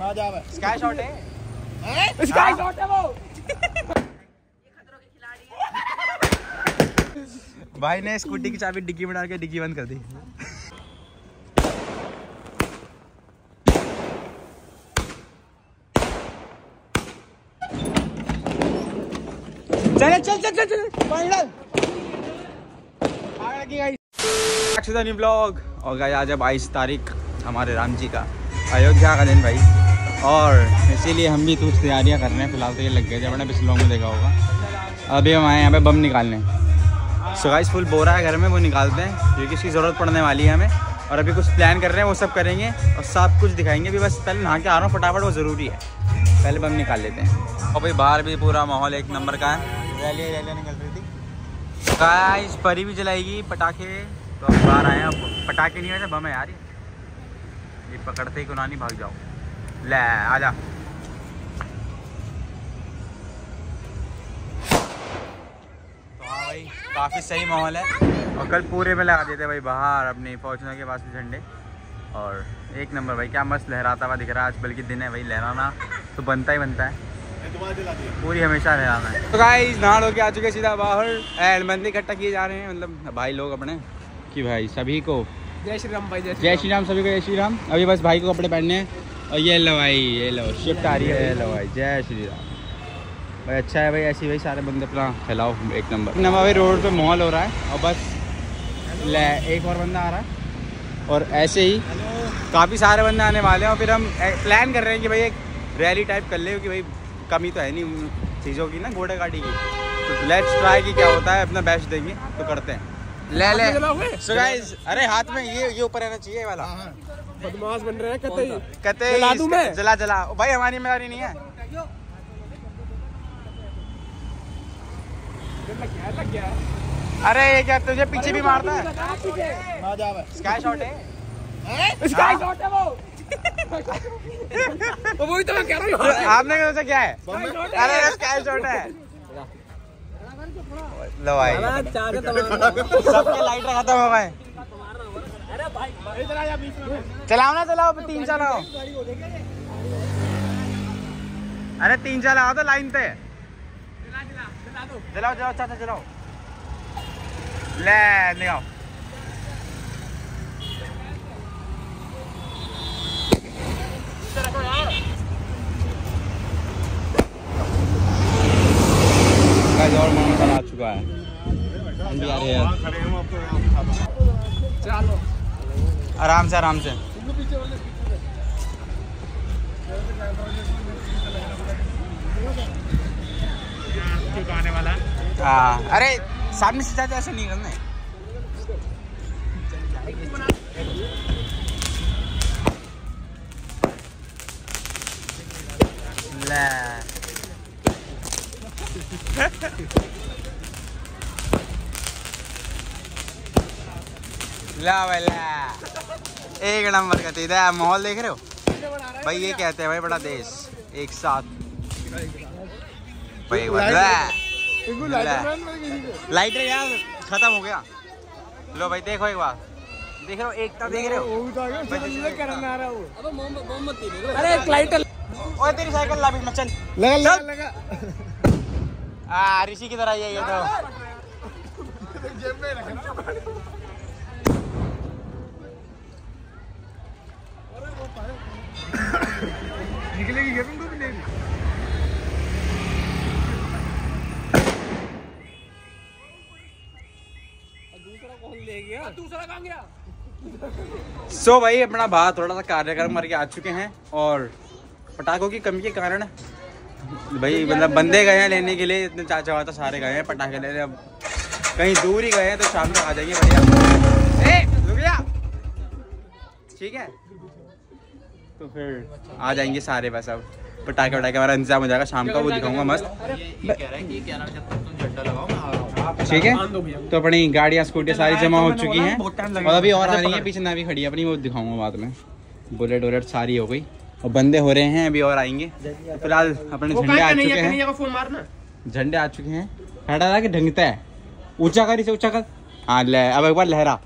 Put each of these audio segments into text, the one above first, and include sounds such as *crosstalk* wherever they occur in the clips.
ना जावे sky shot है। स्काई शॉट है वो। *laughs* भाई ने स्कूटी की चाबी डिग्गी में डाल के डिग्गी बंद कर दी। चले चल चल चल चल। पानी डाल ब्लॉग और गाइस आज है बाईस तारीख हमारे राम जी का अयोध्या का दिन भाई। और इसीलिए हम भी कुछ तैयारियाँ कर रहे हैं फ़िलहाल तो ये लग गए थे अपने पिछले लोगों में देखा होगा। अभी हम आए यहाँ पे बम निकालने। सो गाइस फुल बोरा है घर में वो निकालते हैं क्योंकि इसकी ज़रूरत पड़ने वाली है हमें। और अभी कुछ प्लान कर रहे हैं वो सब करेंगे और सब कुछ दिखाएँगे अभी बस पहले नहा के आ रहा हूँ फटाफट वो ज़रूरी है। पहले बम निकाल लेते हैं। और भाई बाहर भी पूरा माहौल एक नंबर का है। रैली रैली निकल रही थी। गाइस परी भी जलाएगी पटाखे। तो बाहर आए हैं पटाखे नहीं वैसे बम है यार ये पकड़ते ही कुनानी भाग जाओ। ले आजा तो हाँ भाई काफ़ी सही माहौल है। और कल पूरे में लगा देते भाई बाहर अपनी फौजनों के पास भी झंडे और एक नंबर भाई क्या मस्त लहराता हुआ दिख रहा है आज बल्कि दिन है भाई लहराना तो बनता ही बनता है। पूरी हमेशा लहराना है। तो भाई नहा लोग आ चुके सीधा बाहर एंड बंदे इकट्ठा किए जा रहे हैं मतलब भाई लोग अपने कि भाई सभी को। जय श्री राम भाई जय श्री राम सभी को जय श्री राम। अभी बस भाई को कपड़े पहनने हैं। और ये लो भाई ये लो शिफ्ट आ रही है। ये लो भाई जय श्री राम भाई अच्छा है भाई ऐसे भाई सारे बंदे अपना फैलाओ एक नंबर। नंबर भाई रोड पे मॉल हो रहा है और बस ले एक और बंदा आ रहा है। और ऐसे ही काफ़ी सारे बंदे आने वाले हैं और फिर हम प्लान कर रहे हैं कि भाई एक रैली टाइप कर ले क्योंकि भाई कमी तो है नहीं उन चीज़ों की ना घोड़े गाड़ी की। तो लेट्स ट्राई कि क्या होता है अपना बेस्ट देंगे तो करते हैं। ले ले। सो गाइस अरे हाथ में ये ये ऊपर रहना चाहिए वाला। बदमाश बन रहे हैं कतई कहते जला दूँ मैं? जला जला। भाई हमारी मेरी नहीं है। अरे ये क्या तुझे पीछे भी मारता है? स्काई शॉट है। स्काई शॉट है वो। *laughs* तो वही तो मैं कह रहा हूँ। आपने कहा सोचा क्या है? अरे स्काई शॉट है। लो भाई। सबके लाइट खत्म हो गए चलाओ ना, चलाओ तीन चलाओ अरे तीन चलाओ तो लाइन पे। चलाओ चलाओ चलाओ ले गाइस आराम से आराम से। हाँ अरे सामने से जाते ऐसे नहीं करना। ले। ला। एक नंबर का तेरा माहौल देख रहे हो? भाई ये कहते हैं भाई बड़ा देश एक साथ। भाई लाइटर यार खत्म हो गया। लो भाई देखो एक बार। देख रहे हो एकता देख रहे हो? अरे एक लाइट ओए तेरी साइकिल ला बीच में चल। लगा लगा लगा। आ ऋषि की तरह ये ये तो। *laughs* निकलेगी क्या तुमको भी दूसरा कौन ले? गया दूसरा कहाँ गया? सो so, भाई अपना बाहर थोड़ा सा कार्यक्रम करके आ चुके हैं और पटाखों की कमी के कारण भाई मतलब बंदे गए हैं लेने के लिए इतने चाचा वाचा सारे गए हैं पटाखे लेने अब कहीं दूर ही गए हैं तो शाम तक आ जाएँगे *laughs* बढ़िया। ए, रुक जा। ठीक है? तो फिर आ जाएँगे सारे बस अब। पटाखे वटाखे हमारा इंतज़ाम हो जाएगा शाम का वो दिखाऊँगा मस्त। ठीक है? तो अपनी गाड़ियाँ स्कूटी सारी जमा हो चुकी हैं। और अभी और आ रही है पीछे ना भी खड़ी है अपनी वो दिखाऊँगा बाद में। बुलेट वुलेट सारी हो गई। और बंदे हो रहे हैं अभी और आएँगे। फ़िलहाल अपने झंडे आ चुके हैं। झंडे आ चुके हैं। रहा कि ढंगता है। ऊँचा कर इसे ऊँचा कर। हाँ ले अब एक बार लहरा।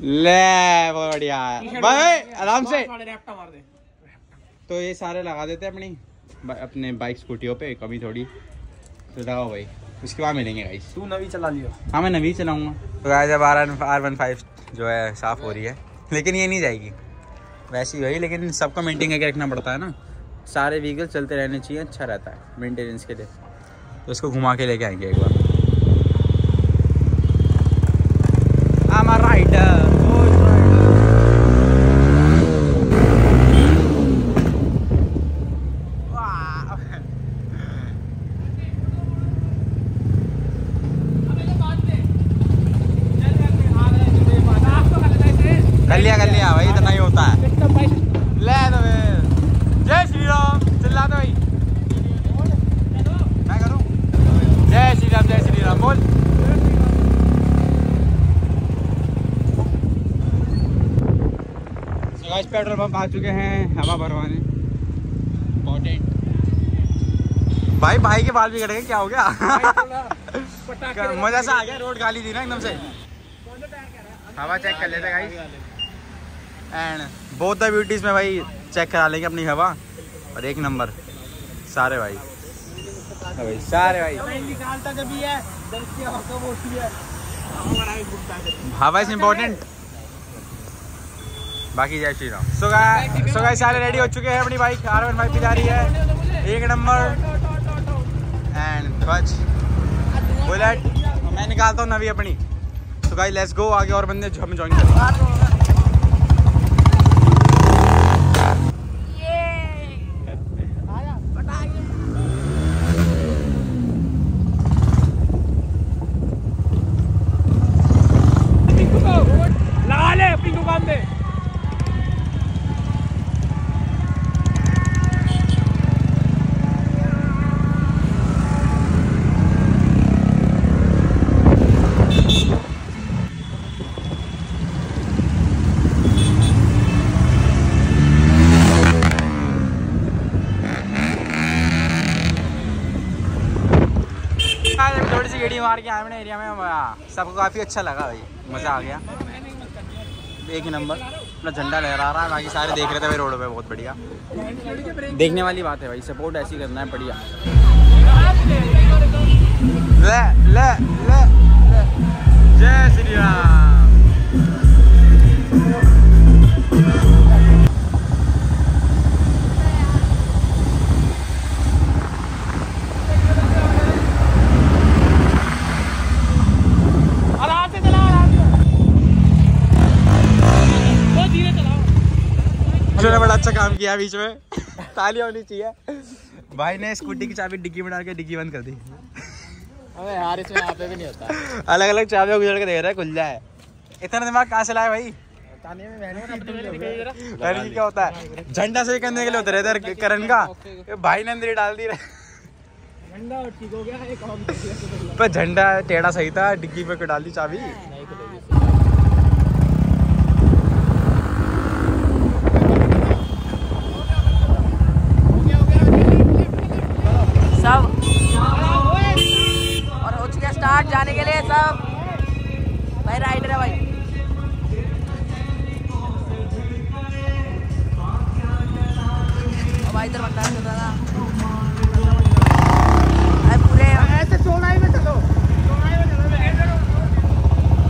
ले बहुत बढ़िया। भाई आराम से। तो ये सारे लगा देते हैं अपनी अपने बाइक स्कूटियों पे कभी थोड़ी। तो लगाओ भाई उसके बाद मिलेंगे गाइस तू नवी चला लियो। हाँ मैं नवी चलाऊँगा। तो गाइस अब आर आर वन फाइव जो है साफ़ हो रही है। लेकिन ये नहीं जाएगी। वैसी ही वही लेकिन सबको मेंटेन करके रखना पड़ता है ना। सारे व्हीकल चलते रहने चाहिए अच्छा रहता है मेंटेनेंस के लिए। तो इसको घुमा के लेके आएँगे एक बार I'm a rider. Oh, rider. Wow. कर लिया कर लिया भाई इतना ही होता है ले तो फिर जय श्री राम चिल्ला दो भाई मैं करूँ जय श्री राम जय श्री राम बोल So guys, पेट्रोल पंप आ चुके हैं हवा भरवाने। इम्पोर्टेंट भाई भाई के बाल भी कट गए क्या हो गया? मज़ा सा आ गया रोड खाली थी ना एकदम से? हवा चेक कर लेते guys and both the beauties में भाई चेक करा लेंगे अपनी हवा। और एक नंबर सारे भाई। हाँ भाई सारे भाई। निकालता है? है। हवा इज़ इम्पोर्टेंट बाकी जय श्री राम। सो गाइस सारे रेडी हो चुके हैं अपनी बाइक आर वन फाइव जा रही है। एक नंबर एंड बच बुलेट मैं निकालता हूँ नवी अपनी। सो गाइस लेट्स गो आगे और बंदे हम ज्वाइन करेंगे पिंकू को लगा ले अपनी दुकान पे आज अभी मार के आए मैंने एरिया में सबको काफ़ी अच्छा लगा भाई। मज़ा आ गया। एक ही नंबर। अपना झंडा लहरा रहा है, बाकी सारे देख रहे थे भाई रोड पे, बहुत बढ़िया। देखने वाली बात है भाई, सपोर्ट ऐसी करना है, बढ़िया। ले ले ले ले। जय श्री राम। बड़ा अच्छा काम किया बीच में। ताली होनी चाहिए। भाई ने स्कूटी की चाबी डिग्गी में डाल के डिग्गी बंद कर दी। अबे यार इसमें यहाँ पे भी नहीं होता। अलग अलग चाबियों गुजर के देख रहा है खुल जाए। इतना दिमाग कहाँ से लाए भाई? ताने में मैंने अरे क्या होता है? झंडा सही करने के लिए होता रहता है करण का। भाई ने अंदर डाल दी। रहे ठंडा ठीक हो पर झंडा टेढ़ा सही था डिग्गी पे डाल दी चाबी नहीं खुलेगी सब और हो चुके स्टार्ट जाने के लिए सब भाई राइडर है भाई। भाई इधर बंदा था पूरे ऐसे चौड़ाई में चलो चौड़ाई में चलो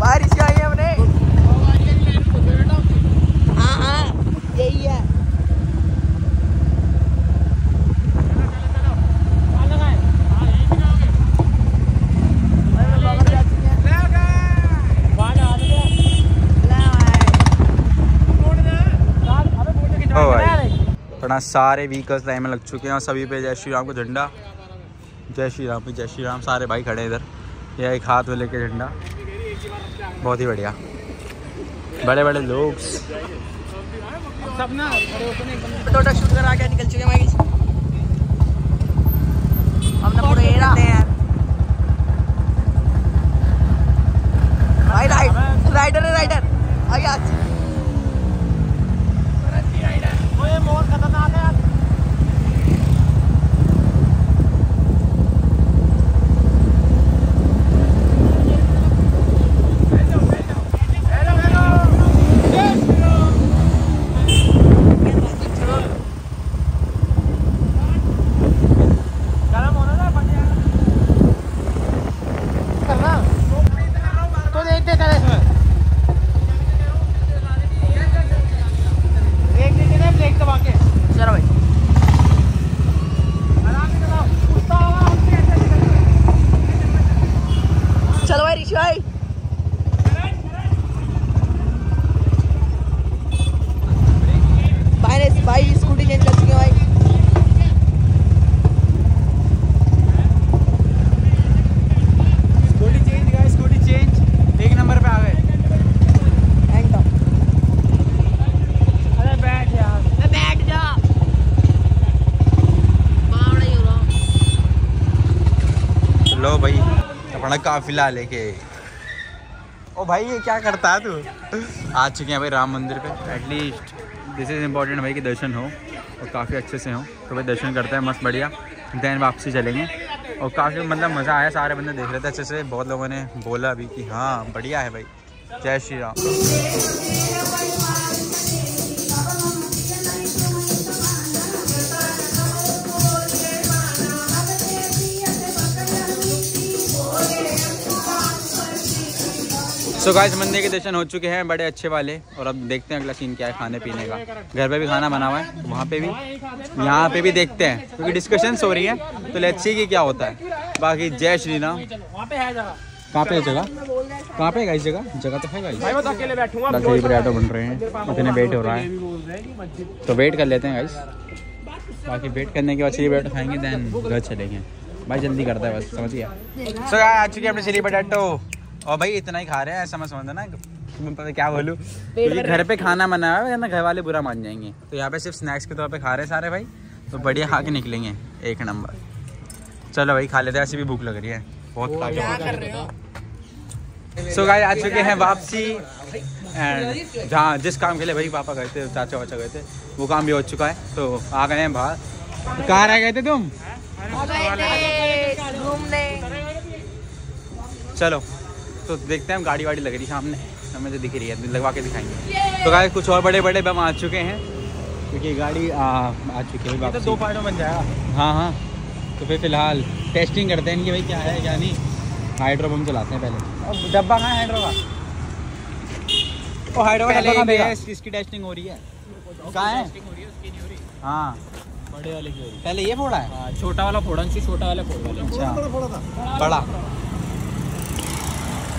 बारिश आई है अपने हाँ हाँ यही है भाई मैं बगल जा चुके हैं ओ भाई। थोड़ा सारे व्हीकल्स लाइन में लग चुके हैं और सभी पे जय श्री राम का झंडा। जय श्री राम जय श्री राम। सारे भाई खड़े इधर। यह एक हाथ में लेके झंडा। बहुत ही बढ़िया। बड़े बड़े लोग शूट करा के निकल चुके हैं हमने पूरे राइडर है राइडर आगे आज ये मोर खतरनाक है। अपना काफिला लेके। ओ भाई, ये क्या करता है तू? आ चुके हैं भाई राम मंदिर पे। एटलीस्ट दिस इज़ इम्पोर्टेंट भाई कि दर्शन हो और काफ़ी अच्छे से हो। तो भाई दर्शन करते हैं, मस्त बढ़िया। देन वापसी चलेंगे। और काफ़ी मतलब मज़ा आया, सारे बंदे देख रहे थे अच्छे से। बहुत लोगों ने बोला भी कि हाँ बढ़िया है भाई। जय श्री राम। सो गाइस मंदिर के दर्शन हो चुके हैं बड़े अच्छे वाले। और अब देखते हैं अगला सीन क्या है खाने पीने का। घर पे भी खाना बना हुआ है वहाँ पे भी। यहाँ पे भी देखते हैं क्योंकि डिस्कशंस हो रही है तो लेट्स सी कि क्या होता है। बाकी जय श्री राम कहाँ पे है जगह? कहाँ पे है गाइस जगह? जगह तो है गाइस तो बाकी ऑटो बन रहे हैं इतने वेट हो रहा है। तो वेट कर लेते हैं गाइस बाकी वेट करने के बाद चिली पटेटो खाएँगे देन घर चलेंगे। भाई जल्दी करता है बस समझ गया। सो आ चुके हैं अपने चिली पटेटो और भाई इतना ही खा रहे हैं ऐसा मैं समझना ना। मैं पता क्या बोलूँ? क्योंकि घर पे खाना बना हुआ है ना घर वाले बुरा मान जाएँगे। तो यहाँ पे सिर्फ़ स्नैक्स के तौर पे खा रहे हैं सारे भाई। तो बढ़िया खा के निकलेंगे एक नंबर। चलो भाई खा लेते हैं ऐसे भी भूख लग रही है। बहुत खा के सो गाइस आ चुके हैं वापसी। एंड जहाँ जिस काम के लिए भाई पापा गए थे चाचा वाचा गए थे वो काम भी हो चुका है। तो आ गए हैं बाहर। कहाँ रह गए थे तुम? घूमने। चलो। तो देखते हैं हम गाड़ी वाड़ी लग रही है सामने। हमें तो दिख रही है लगवा के दिखाएँगे। तो गाइस कुछ और बड़े बड़े बम आ चुके हैं क्योंकि गाड़ी आ, आ चुकी है तो दो पार्टों बन जाएगा हाँ हाँ। तो फिर फ़िलहाल टेस्टिंग करते हैं इनकी भाई क्या है क्या नहीं। हाइड्रो बम चलाते हैं पहले। अब डब्बा कहाँ है हाइड्रो का? ओ हाइड्रो का है इसकी टेस्टिंग हो रही है। कहाँ है? हाँ बड़े वाले की हो रही पहले ये फोड़ा है? है छोटा वाला चाहिए छोटा वाला फोड़। अच्छा। बड़ा।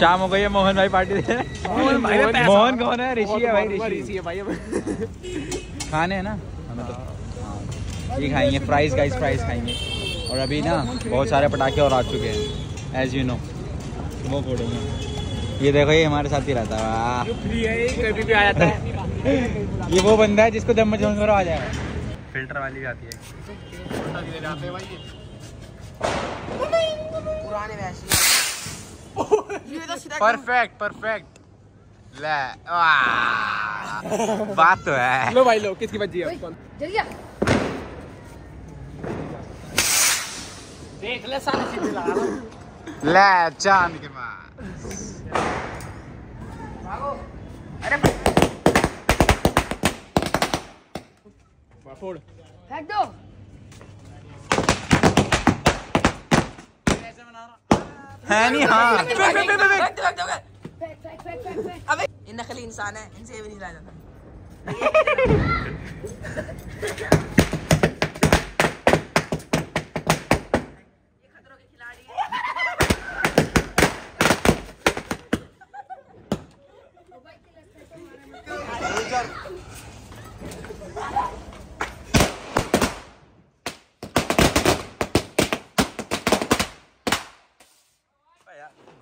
शाम हो गई है मोहन भाई पार्टी दे रहे हैं। मोहन भाई मोहन कौन है? ऋषि है भाई ऋषि। है भाई खाने हैं ना? हमें तो हाँ। ये खाएँगे फ्राइज गाइस फ्राइज खाएँगे। और अभी ना बहुत सारे पटाखे और आ चुके हैं एज यू नो वो फोड़ूँगा। ये देखो ये हमारे साथ ही रहता है। फ्री है ये कभी भी आ जाता है। *laughs* ये वो बंदा है जिसको जब मजबूर करो आ जाएगा। फ़िल्टर वाली भी आती है। पुराने वैसे *laughs* परफेक्ट परफेक्ट ले *laughs* बात तो है। लो भाई लो किसकी बजी है देख ले साले ले चाँद के पास भागो। अरे फोड़ फेंक दो। है नहीं हाँ। *laughs* अबे ये नकली इंसान है इनसे भी नहीं लाया जाता के खिलाड़ी है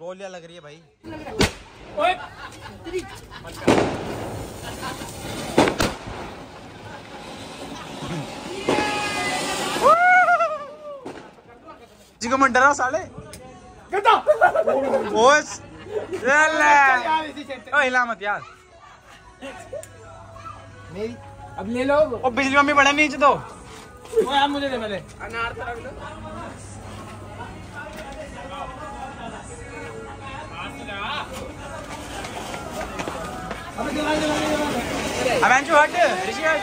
गोलियाँ लग रही है भाई। ओए जी को मैं डरा साले। ओस ले ले ओ हिला मत यार। अब ले लो। ओ बिजली मम्मी बड़ा नीचे दो। वो यार मुझे दे पहले। अनार तो लो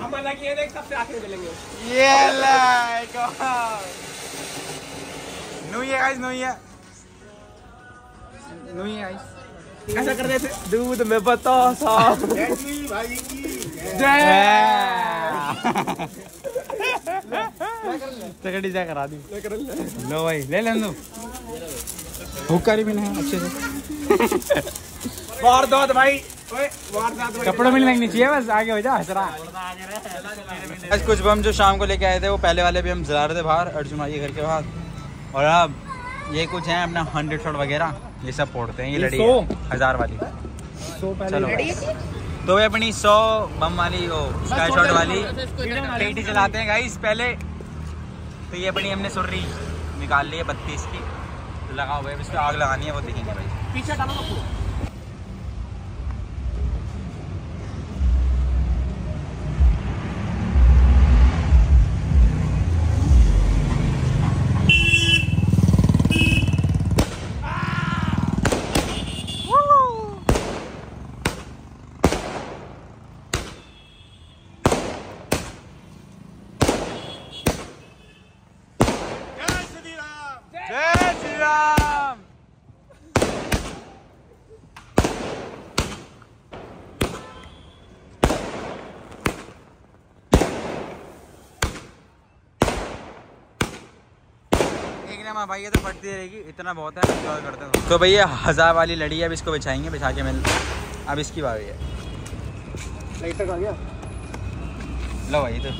हम मना किए देख सबसे आखिर मिलेंगे। ये ले new year guys new year new year guys ऐसा कर देते। दूध में बतासा जय तगड़ी जा करा दी लो भाई ले लें दो हुक्का भी मिले अच्छे से। *laughs* वारदात भाई। ओए वारदात भाई। कपड़ों में नहीं लगनी चाहिए बस आगे हो जा हसरा आज कुछ बम जो शाम को लेके आए थे वो पहले वाले भी हम जला रहे थे बाहर अर्जुन भाई घर के बाहर और अब ये कुछ है अपना हंड्रेड शॉट वगैरह ये सब फोड़ते हैं ये लड़ी है हज़ार वाली। चलो। तो वे अपनी सौ बम वाली वो स्काई शॉट वाली पेटी चलाते हैं गाइस पहले। तो ये अपनी हमने सुर्री निकाल ली है बत्तीस की। तो हुआ है इस पर आग लगानी है वो देखेंगे भाई। पीछे डालो जय श्री राम एक ना भाई ये तो फटती रहेगी। इतना बहुत है enjoy करते हैं। तो भैया हज़ार वाली लड़ी है अब इसको बिछाएँगे बिछा के मिल अब इसकी बारी है। लाइटर गया? लो भाई तो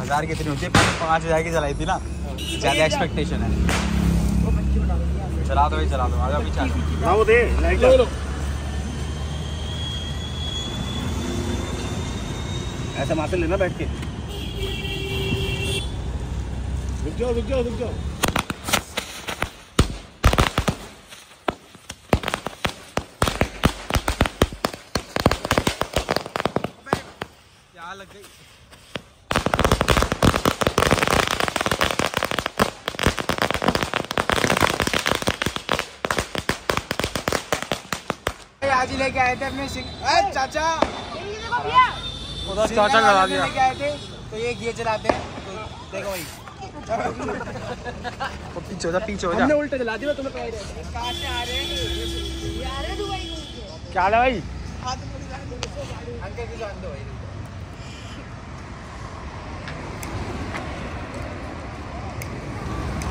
हज़ार कितनी होती है? पाँच हज़ार की चलाई थी ना। ज़्यादा एक्सपेक्टेशन है। चला दो भाई चला दो। आगे दे लाइटर ऐसे मारते लेना बैठ के। रुक जाओ रुक जाओ रुक जाओ क्या लग गई आज ही लेके आए थे अपने चाचा! उधर चाचा लगा दिया। लेके आए थे। तो ये ये चलाते हैं। तो देखो भाई। पीछे हो जा पीछे हो जा। हमने उल्टे चला दिया तुम्हें कह रहा कहाँ से आ रहे हैं। क्या हाल है भाई? अंकल की जान दो भाई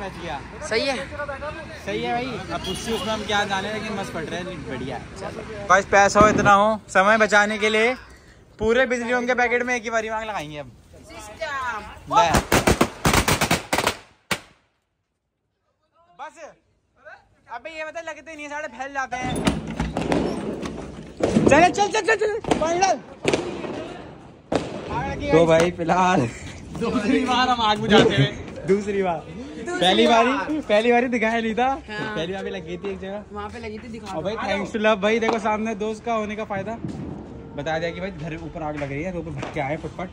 बच गया सही है। सही है भाई। अब उससे उसमें हम क्या जाने लेकिन मस्त पड़ रहे हैं। बढ़िया बस पैसा हो इतना हो समय बचाने के लिए पूरे बिजलियों के पैकेट में एक ही बारी मांग लगाएँगे अब। बस। अबे ये मतलब लगते नहीं साढ़े फैल जाते हैं। चल चल चल चल लगी तो भाई फ़िलहाल। दूसरी बार हम आग बुझाते हैं। दूसरी बार। पहली बारी पहली बारी दिखाया नहीं था। पहली बार लगी थी एक जगह। वहाँ पे लगी थी दिखा और भाई थैंक्स टू लव भाई देखो सामने दोस्त का होने का फ़ायदा। बता दिया कि भाई घर ऊपर आग लग रही है तो ऊपर भटके आए फटफट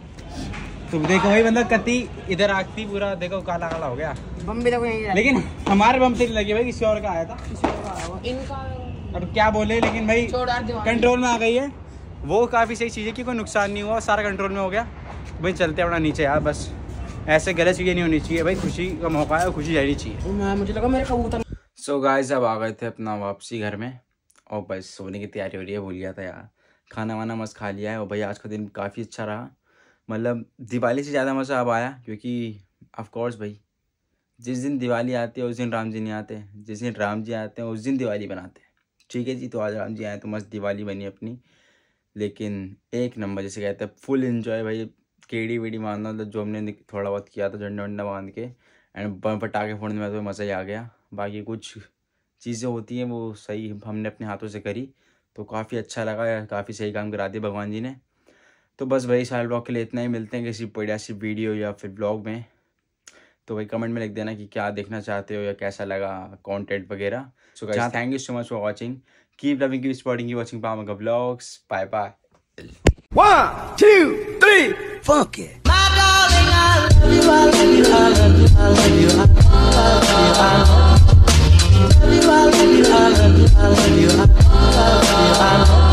तो देखो भाई बंदा कति इधर आग थी पूरा देखो काला काला हो गया। बम भी देखो यहीं लेकिन हमारे बम से नहीं लगी भाई किसी और का आया था। इनका अब क्या बोले लेकिन भाई कंट्रोल में। आ गई है। वो काफ़ी सही चीज़ है कि कोई नुकसान नहीं हुआ सारा कंट्रोल में हो गया। भाई चलते अपना नीचे यार बस। ऐसे गलत चीज़ें नहीं होनी चाहिए भाई खुशी का मौका है खुशी जानी चाहिए। मुझे लगा मेरे कबूतर सो गाइस अब आ गए थे अपना वापसी घर में और बस सोने की तैयारी हो रही है भूल गया था यार। खाना वाना मस्त खा लिया है और भाई आज का दिन काफ़ी अच्छा रहा। मतलब दिवाली से ज़्यादा मज़ा अब आया क्योंकि ऑफ़ कोर्स भाई जिस दिन दिवाली आती है उस दिन राम जी नहीं आते। जिस दिन राम जी आते हैं उस दिन दिवाली बनाते हैं। ठीक है जी तो आज राम जी आए तो मस्त दिवाली बनी अपनी। लेकिन एक नंबर जैसे कहते हैं फुल इन्जॉय भाई केड़ी वेड़ी मारना मतलब जो हमने थोड़ा बहुत किया था झंडा वंडा बाँध के एंड पटाखे फोड़ने में तो मज़ा ही आ गया। बाकी कुछ चीज़ें होती हैं वो सही हमने अपने हाथों से करी तो काफ़ी अच्छा लगा काफ़ी सही काम करा दिया भगवान जी ने। तो बस वही सारे ब्लॉग के लिए इतना ही मिलते हैं किसी बढ़िया सी वीडियो या फिर ब्लॉग में। तो वही कमेंट में लिख देना कि क्या देखना चाहते हो या कैसा लगा कंटेंट वगैरह। So guys thank you so much for watching keep loving keep supporting keep watching पामा का vlogs bye bye 1 2 3 funky. My darling, I love you, I love you, I love you, I love you, I love you, I love you, I love you, I love you, I love you, I love you, I love you, I love you.